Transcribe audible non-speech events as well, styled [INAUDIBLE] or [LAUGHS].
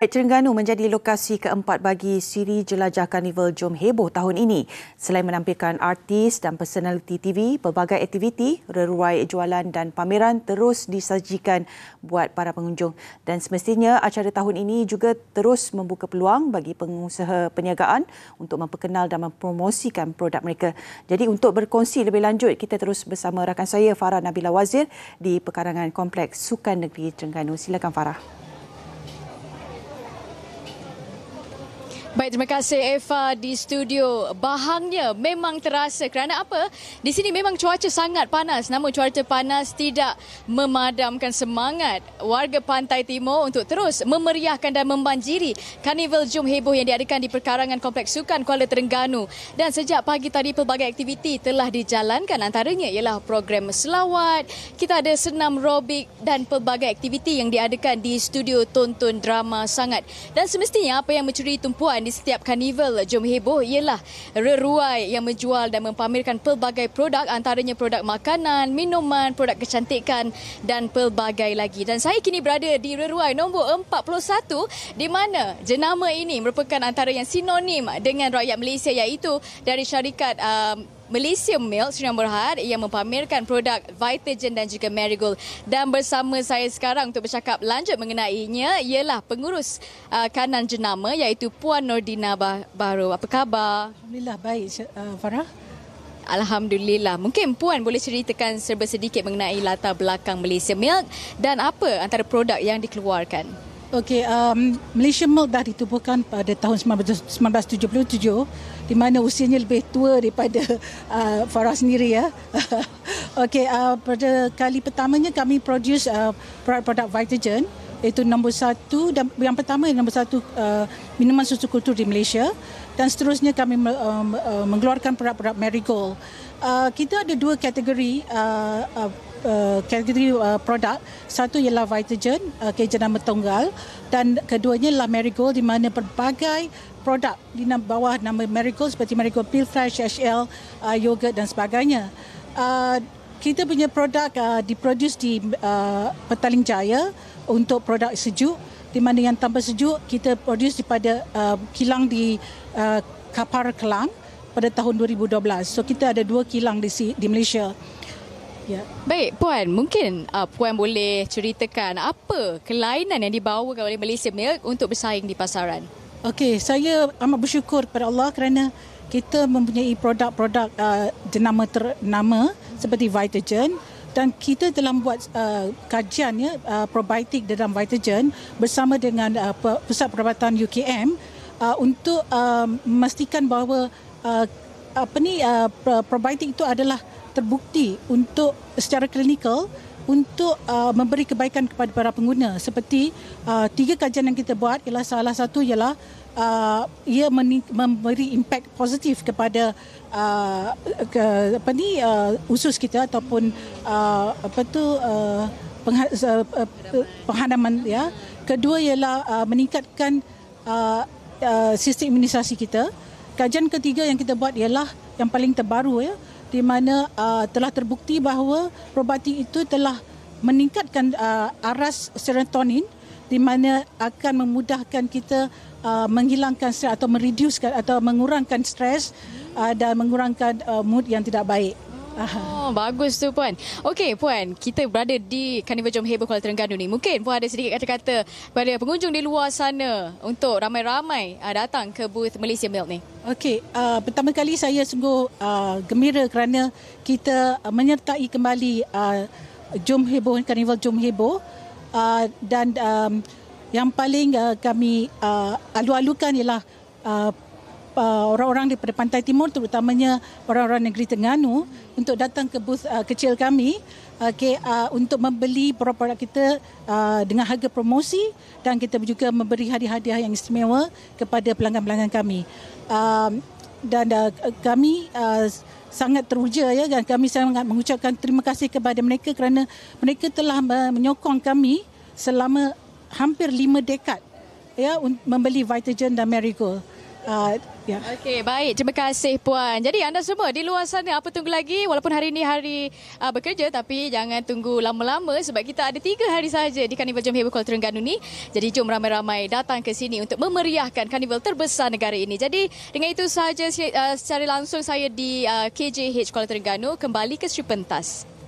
Terengganu menjadi lokasi keempat bagi siri jelajah karnival Jom Heboh tahun ini. Selain menampilkan artis dan personaliti TV, pelbagai aktiviti, reruai jualan dan pameran terus disajikan buat para pengunjung. Dan semestinya acara tahun ini juga terus membuka peluang bagi pengusaha perniagaan untuk memperkenal dan mempromosikan produk mereka. Jadi untuk berkongsi lebih lanjut, kita terus bersama rakan saya Farah Nabila Wazir di pekarangan Kompleks Sukan Negeri Terengganu. Silakan Farah. Baik, terima kasih Eva di studio. Bahangnya memang terasa kerana apa? Di sini memang cuaca sangat panas namun cuaca panas tidak memadamkan semangat warga Pantai Timur untuk terus memeriahkan dan membanjiri Karnival Jom Heboh yang diadakan di perkarangan Kompleks Sukan Kuala Terengganu. Dan sejak pagi tadi pelbagai aktiviti telah dijalankan antaranya ialah program selawat, kita ada senam robik dan pelbagai aktiviti yang diadakan di studio tonton drama sangat. Dan semestinya apa yang mencuri tumpuan di setiap karnival Jom Heboh ialah reruai yang menjual dan mempamerkan pelbagai produk antaranya produk makanan, minuman, produk kecantikan dan pelbagai lagi. Dan saya kini berada di reruai nombor 41 di mana jenama ini merupakan antara yang sinonim dengan rakyat Malaysia iaitu dari syarikat um, Malaysia Milk Sri Berhad yang mempamerkan produk Vitagen dan juga Marigold. Dan bersama saya sekarang untuk bercakap lanjut mengenainya ialah pengurus uh, kanan jenama iaitu Puan Nordina Baru. Apa khabar? Alhamdulillah baik uh, Farah. Alhamdulillah. Mungkin Puan boleh ceritakan serba sedikit mengenai latar belakang Malaysia Milk dan apa antara produk yang dikeluarkan? Okey, um, Malaysia Milk dah ditubuhkan pada tahun 1977 di mana usianya lebih tua daripada uh, Farah sendiri ya. [LAUGHS] Okey, uh, pada kali pertamanya kami produce uh, produk-produk Vitagen iaitu nombor satu dan yang pertama nombor satu uh, minuman susu kultur di Malaysia dan seterusnya kami uh, uh, mengeluarkan produk-produk Marigold. Uh, kita ada dua kategori uh, uh, Uh, kategori uh, produk satu ialah Vitagen uh, jenama tunggal dan keduanya ialah Marigold di mana pelbagai produk di bawah nama Marigold seperti Marigold Peel Fresh, HL, uh, yogurt dan sebagainya. Uh, kita punya produk uh, diproduce di uh, Petaling Jaya untuk produk sejuk di mana yang tanpa sejuk kita produce pada uh, kilang di uh, Kapar Kelang pada tahun 2012. So kita ada dua kilang di di Malaysia. Ya. Baik, Puan, mungkin uh, Puan boleh ceritakan apa kelainan yang dibawa oleh Malaysia Milk untuk bersaing di pasaran? Okey, saya amat bersyukur kepada Allah kerana kita mempunyai produk-produk uh, jenama ternama seperti Vitagen dan kita telah buat uh, kajian ya, uh, probiotik dalam Vitagen bersama dengan uh, Pusat Perubatan UKM uh, untuk uh, memastikan bahawa uh, apa ni uh, probiotik itu adalah terbukti untuk secara klinikal untuk uh, memberi kebaikan kepada para pengguna. Seperti uh, tiga kajian yang kita buat ialah salah satu ialah uh, ia memberi impact positif kepada uh, ke, apa ni uh, usus kita ataupun uh, apa tu uh, pengha- uh, penghadaman ya. Kedua ialah uh, meningkatkan uh, uh, sistem imunisasi kita. Kajian ketiga yang kita buat ialah yang paling terbaru ya di mana uh, telah terbukti bahawa probiotik itu telah meningkatkan uh, aras serotonin di mana akan memudahkan kita uh, menghilangkan stres atau mereducekan atau mengurangkan stres uh, dan mengurangkan uh, mood yang tidak baik. Oh, bagus tu Puan. Okey Puan, kita berada di Carnival Jom Heboh Kuala Terengganu ni. Mungkin Puan ada sedikit kata-kata pada pengunjung di luar sana untuk ramai-ramai uh, datang ke booth Malaysia Milk ni. Okey, uh, pertama kali saya sungguh uh, gembira kerana kita uh, menyertai kembali uh, Jom Heboh, Carnival Jom Heboh. Uh, dan um, yang paling uh, kami uh, alu-alukan ialah uh, orang-orang daripada Pantai Timur terutamanya orang-orang negeri Terengganu untuk datang ke booth uh, kecil kami okay, uh, untuk membeli produk-produk kita uh, dengan harga promosi dan kita juga memberi hadiah-hadiah yang istimewa kepada pelanggan-pelanggan kami. Uh, dan uh, kami uh, sangat teruja ya dan kami sangat mengucapkan terima kasih kepada mereka kerana mereka telah menyokong kami selama hampir lima dekad ya membeli Vitagen dan Marigold. Uh, Ya. Okey, baik. Terima kasih Puan. Jadi anda semua di luar sana apa tunggu lagi? Walaupun hari ini hari uh, bekerja tapi jangan tunggu lama-lama sebab kita ada tiga hari saja di Karnival Jom Hebo Kuala Terengganu ni. Jadi jom ramai-ramai datang ke sini untuk memeriahkan karnival terbesar negara ini. Jadi dengan itu sahaja uh, secara langsung saya di uh, KJH Kuala Terengganu kembali ke Sri Pentas.